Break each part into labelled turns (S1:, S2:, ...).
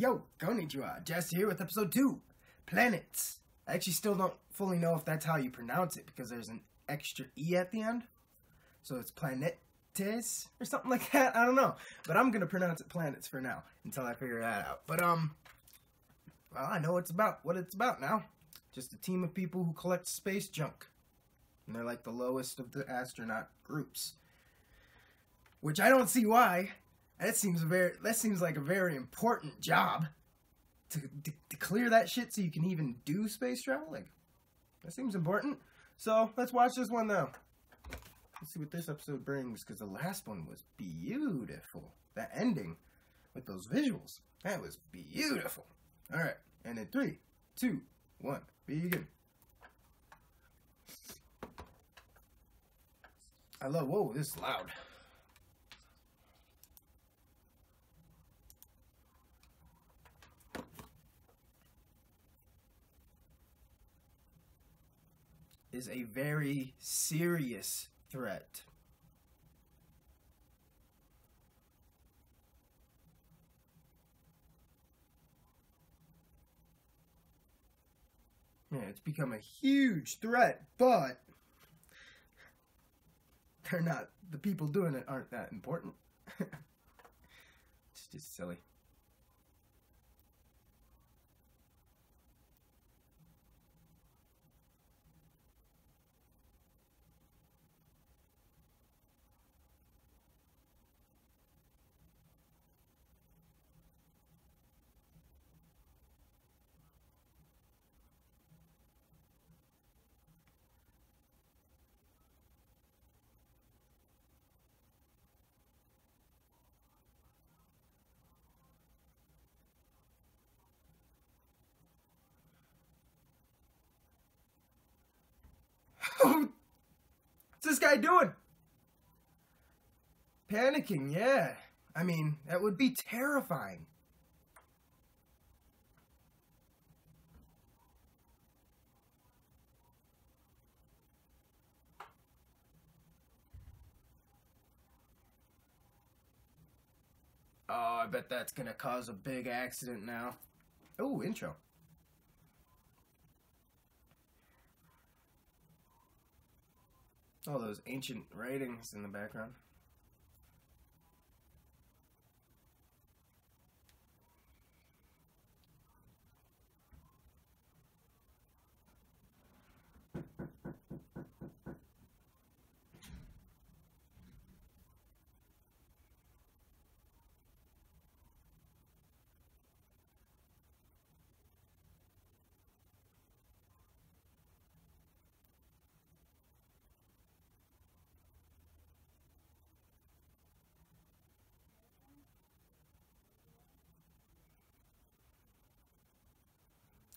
S1: Yo, konnichiwa. Jaster here with episode 2, Planets. I actually still don't fully know if that's how you pronounce it because there's an extra E at the end. So it's planetes or something like that. I don't know. But I'm going to pronounce it planets for now until I figure that out. But, um, well, I know it's about what it's about now. Just a team of people who collect space junk. And they're like the lowest of the astronaut groups. Which I don't see why. That seems very that seems like a very important job. To, to, to clear that shit so you can even do space travel? Like that seems important. So let's watch this one now. Let's see what this episode brings, because the last one was beautiful. That ending with those visuals. That was beautiful. Alright, and in three, two, one, begin. I love, whoa, this is loud. Is a very serious threat. Yeah, it's become a huge threat, but they're not, the people doing it aren't that important. it's just silly. What's this guy doing? Panicking, yeah. I mean, that would be terrifying. Oh, I bet that's gonna cause a big accident now. Oh, intro. All those ancient writings in the background.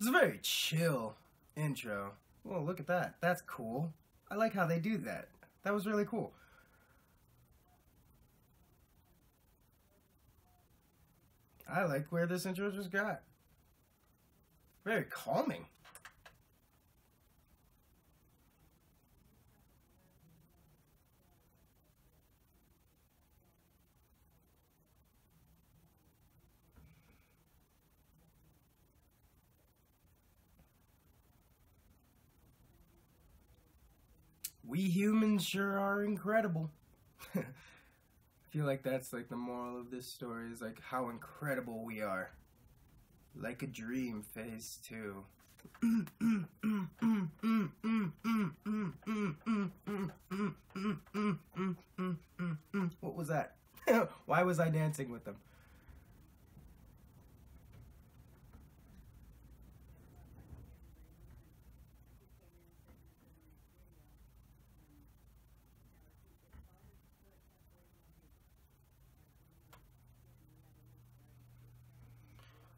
S1: It's a very chill intro. Oh, look at that. That's cool. I like how they do that. That was really cool. I like where this intro just got. Very calming. We humans sure are incredible. I feel like that's like the moral of this story is like how incredible we are. Like a dream, phase two. what was that? Why was I dancing with them?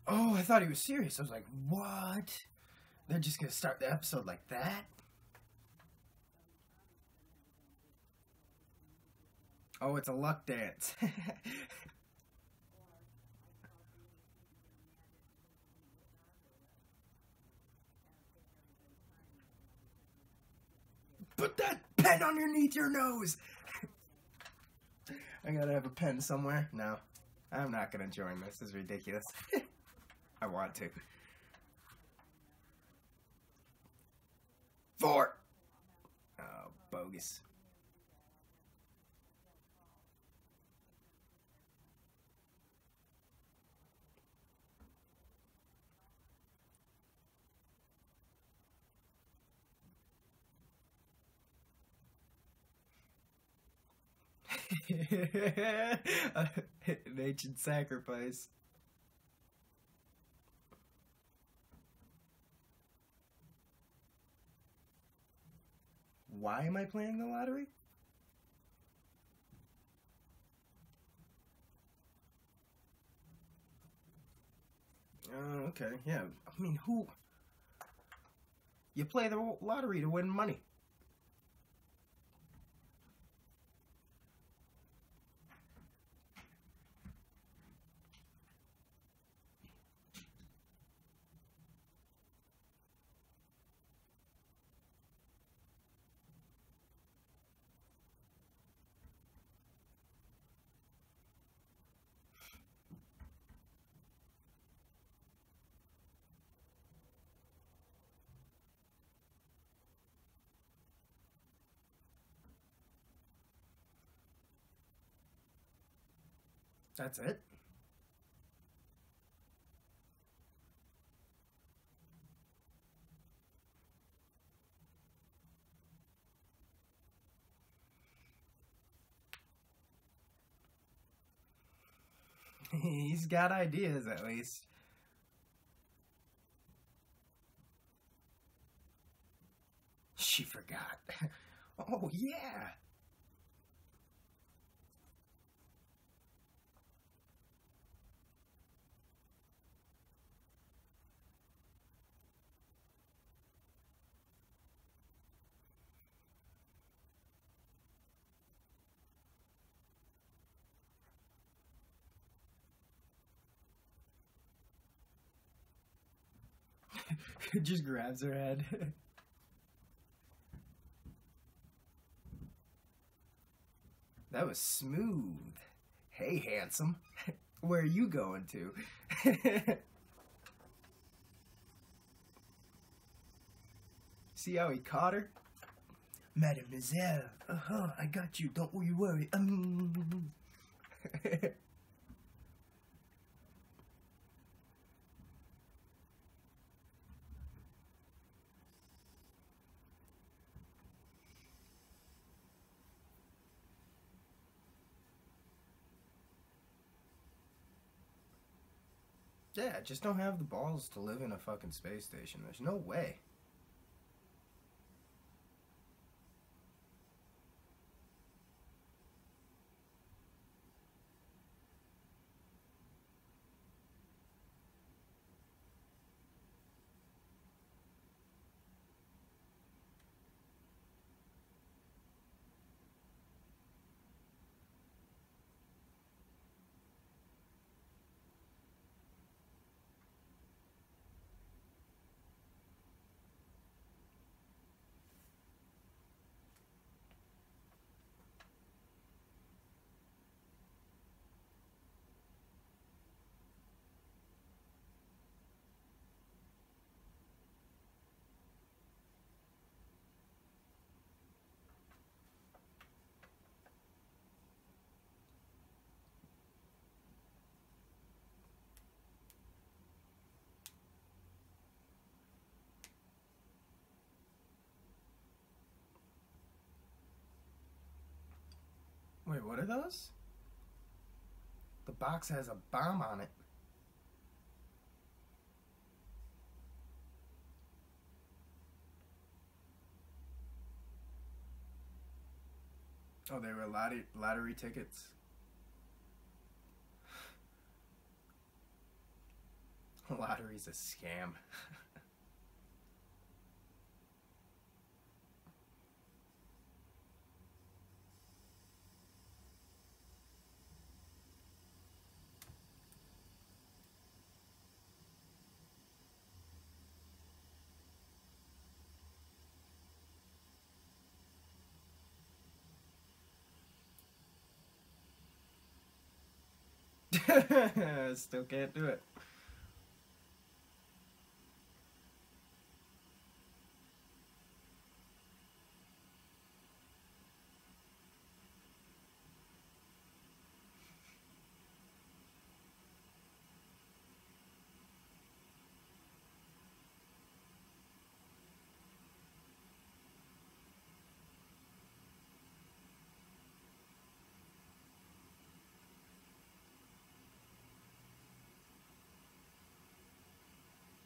S1: Oh, I thought he was serious. I was like, what? They're just gonna start the episode like that? Oh, it's a luck dance. Put that pen underneath your nose! I gotta have a pen somewhere. No, I'm not gonna join this. This is ridiculous. I want to. Four. Oh, bogus. An ancient sacrifice. Why am I playing the lottery? Oh, okay. Yeah. I mean, who? You play the lottery to win money. That's it? He's got ideas, at least. She forgot. Oh, yeah. just grabs her head. that was smooth. Hey, handsome. Where are you going to? See how he caught her? Mademoiselle, uh-huh, I got you. Don't you worry. Um. Yeah, just don't have the balls to live in a fucking space station. There's no way. Wait, what are those? The box has a bomb on it. Oh, they were lottery, lottery tickets. Lottery's a scam. Still can't do it.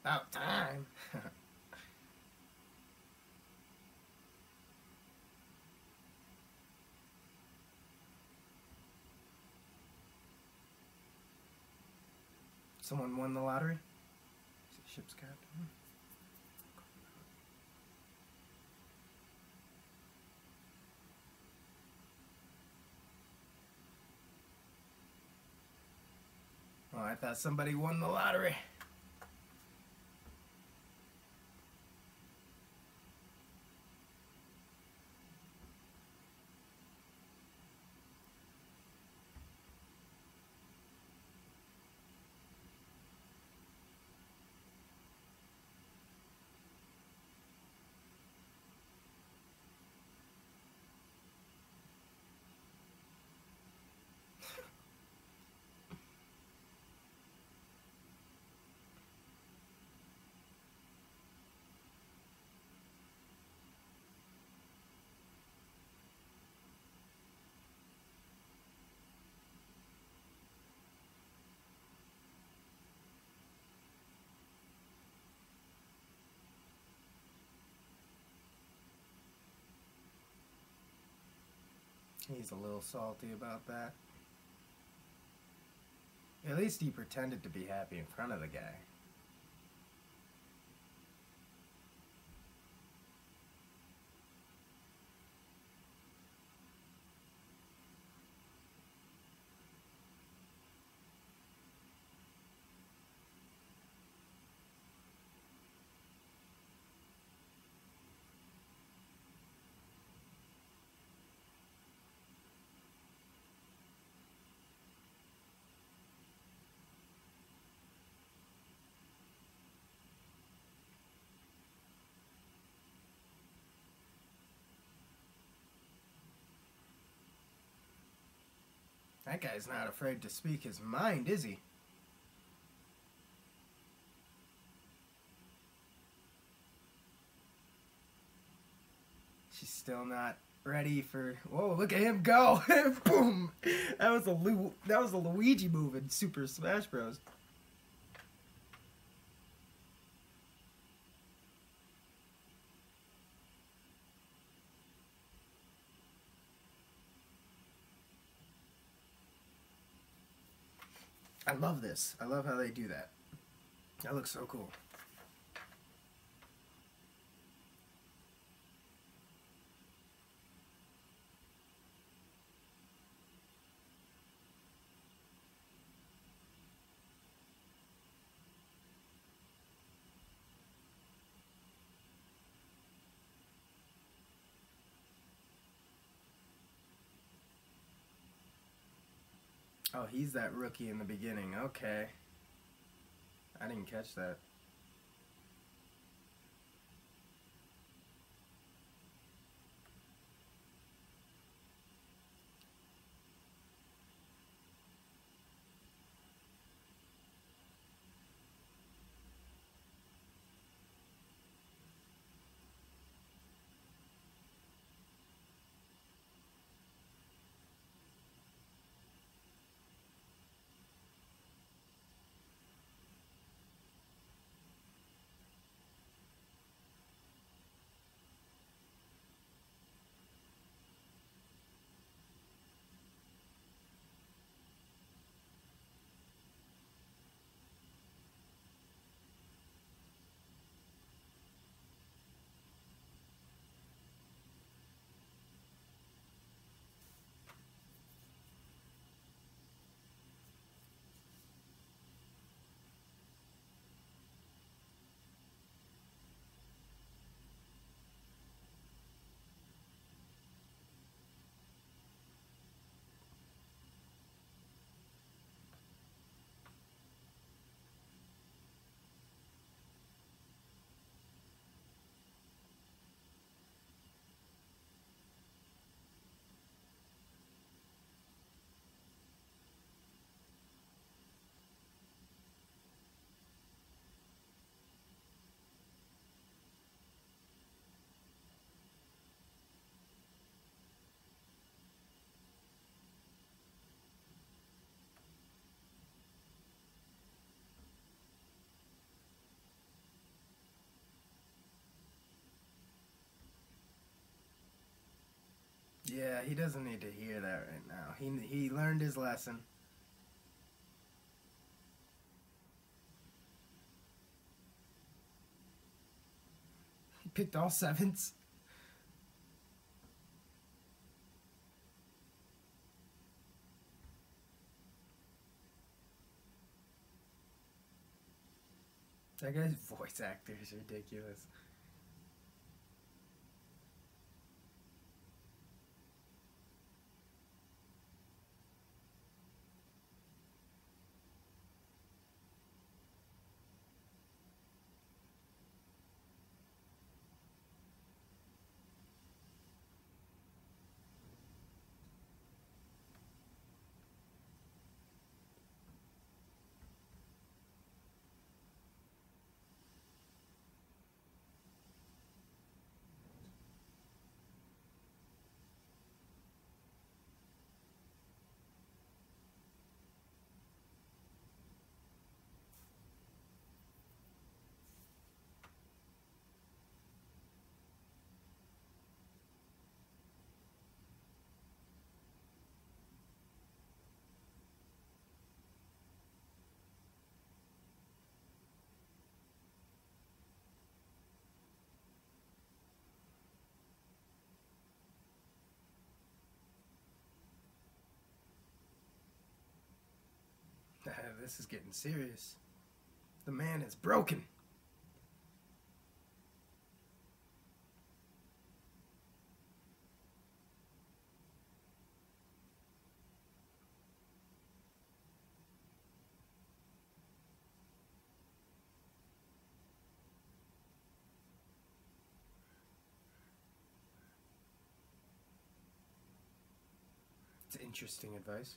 S1: About time. Someone won the lottery? Ship's captain? Oh, I thought somebody won the lottery. He's a little salty about that. At least he pretended to be happy in front of the guy. That guy's not afraid to speak his mind, is he? She's still not ready for. Whoa! Look at him go! Boom! That was a Lu- that was a Luigi move in Super Smash Bros. I love this. I love how they do that. That looks so cool. Oh, he's that rookie in the beginning. Okay. I didn't catch that. Yeah, he doesn't need to hear that right now. He he learned his lesson. He picked all sevens. That guy's voice actor is ridiculous. This is getting serious. The man is broken. It's interesting advice.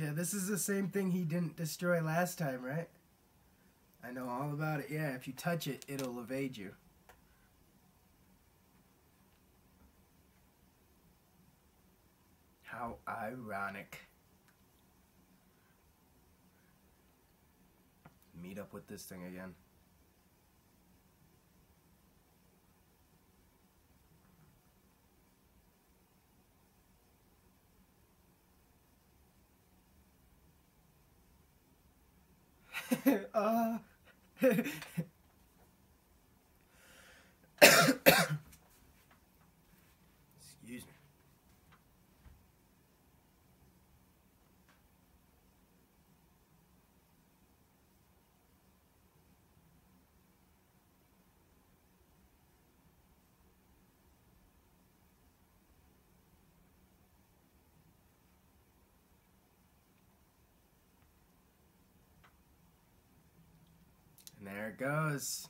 S1: Yeah, this is the same thing he didn't destroy last time, right? I know all about it. Yeah, if you touch it, it'll evade you. How ironic. Meet up with this thing again. Uh. Excuse me. And there it goes.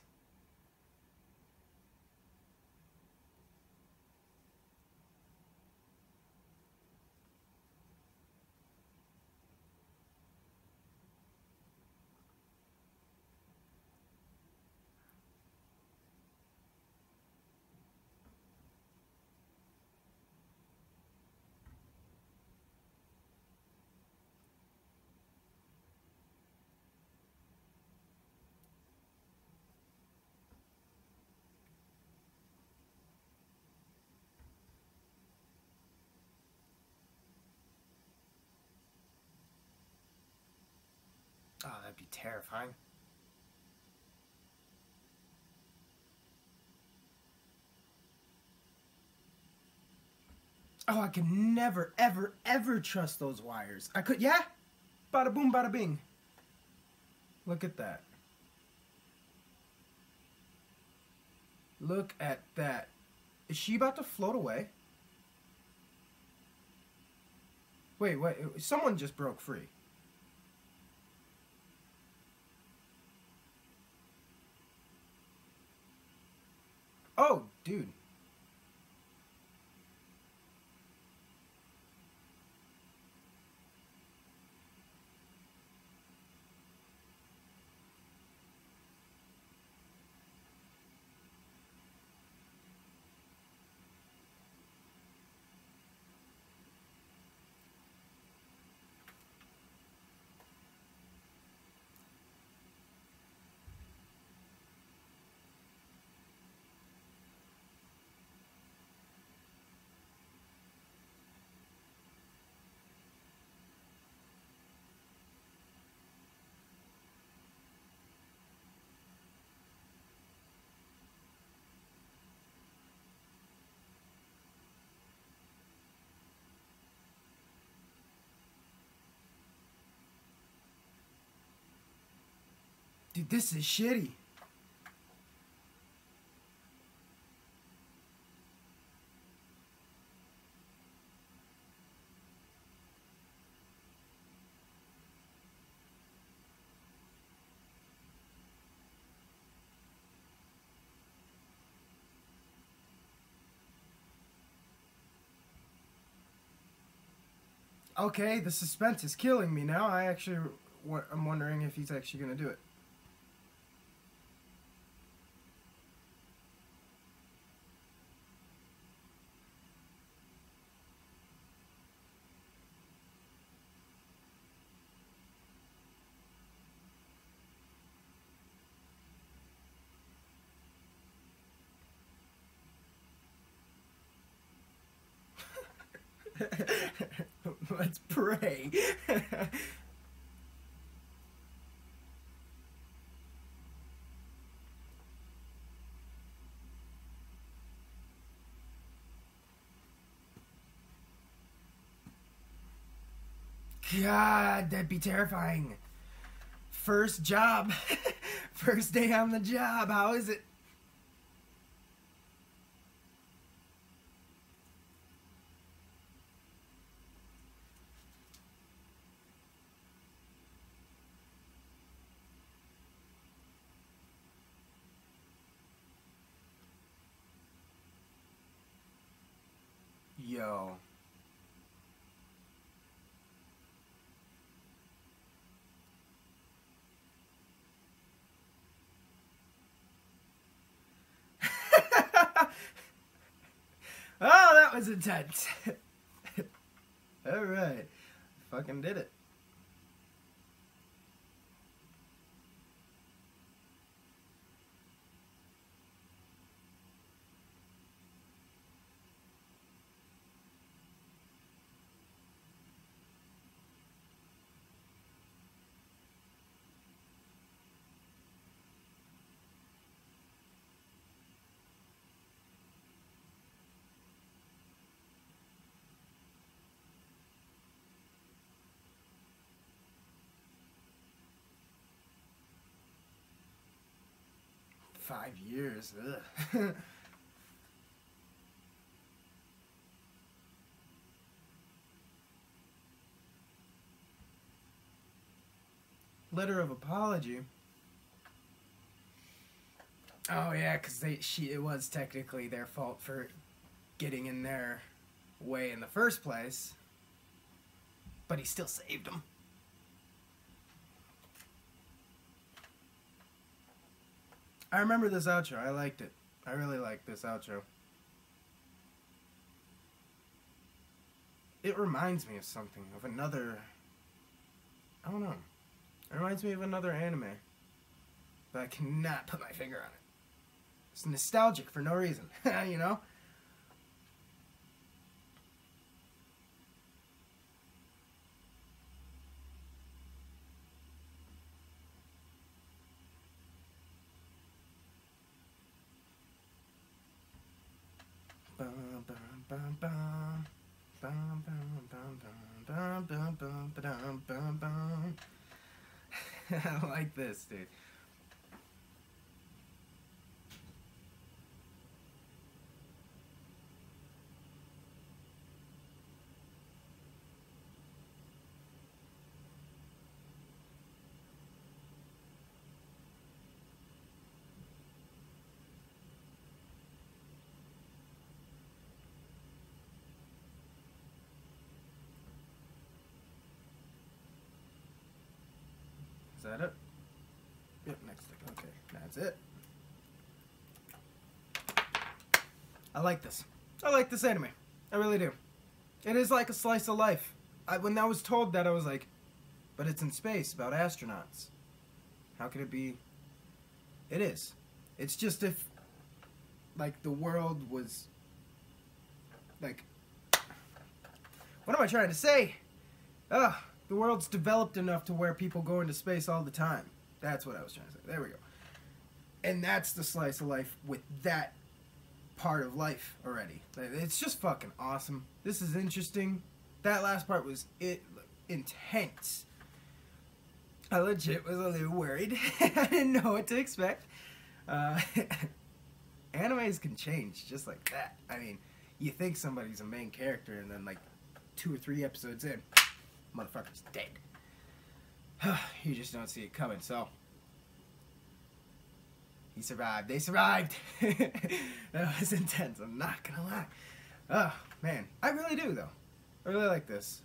S1: Oh, that'd be terrifying. Oh, I could never, ever, ever trust those wires. I could, yeah? Bada boom, bada bing. Look at that. Look at that. Is she about to float away? Wait, wait. Someone just broke free. Oh, dude. Dude, this is shitty. Okay, the suspense is killing me now. I actually, I'm wondering if he's actually gonna do it. Let's pray. God, that'd be terrifying. First job. First day on the job. How is it? Yo. oh, that was intense. All right. Fucking did it. Five years. Letter of apology. Oh yeah, because they she it was technically their fault for getting in their way in the first place. But he still saved them. I remember this outro. I liked it. I really liked this outro. It reminds me of something, of another. I don't know. It reminds me of another anime. But I cannot put my finger on it. It's nostalgic for no reason, you know? I like this, dude. Is that it? Yep, next thing. Okay, that's it. I like this. I like this anime. I really do. It is like a slice of life. I, when I was told that, I was like, but it's in space about astronauts. How could it be? It is. It's just if, like, the world was, like, what am I trying to say? Ugh, the world's developed enough to where people go into space all the time. That's what I was trying to say. There we go. And that's the slice of life with that part of life already. It's just fucking awesome. This is interesting. That last part was it intense. I legit was a little worried. I didn't know what to expect. Uh, animes can change just like that. I mean, you think somebody's a main character, and then like two or three episodes in, motherfucker's dead. you just don't see it coming. So he survived. They survived. that was intense. I'm not gonna lie. Oh man, I really do though. I really like this.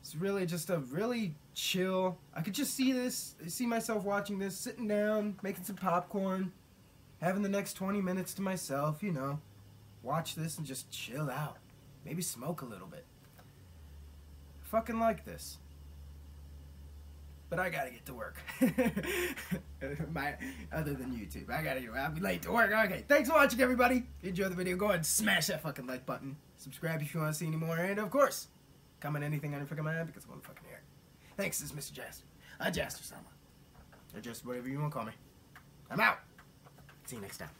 S1: It's really just a really chill. I could just see this, see myself watching this, sitting down, making some popcorn, having the next 20 minutes to myself, you know. Watch this and just chill out. Maybe smoke a little bit. I fucking like this. But I gotta get to work. My, other than YouTube. I gotta I'll be late to work. Okay, thanks for watching, everybody. enjoy the video, go ahead and smash that fucking like button. Subscribe if you want to see any more. And, of course, comment anything on your fucking mind because I want to fucking hear it. Thanks, this is Mr. Jaster. Uh, Jaster Sama. Or just whatever you want to call me. I'm out. See you next time.